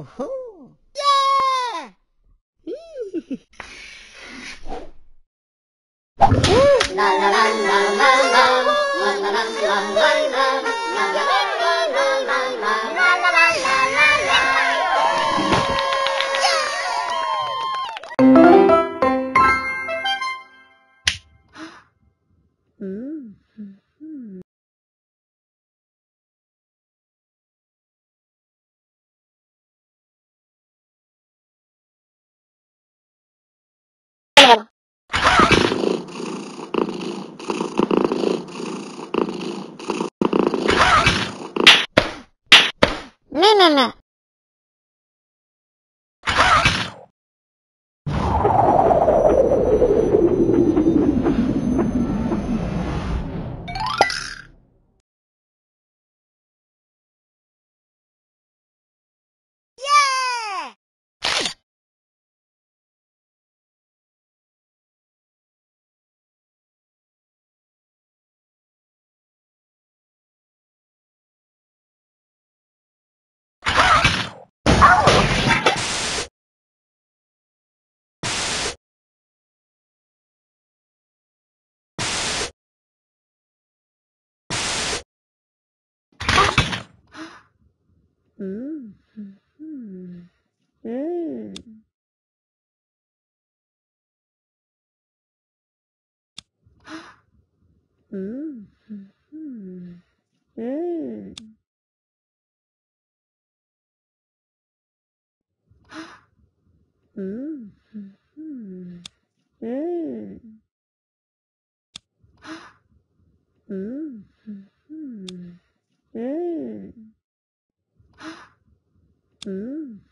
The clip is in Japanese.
Oh. Yeah! la la la la la la la la la la la la la no, no. no. うん。うん。うん。うん。うん。うん。うん。うん。うん。Hmm.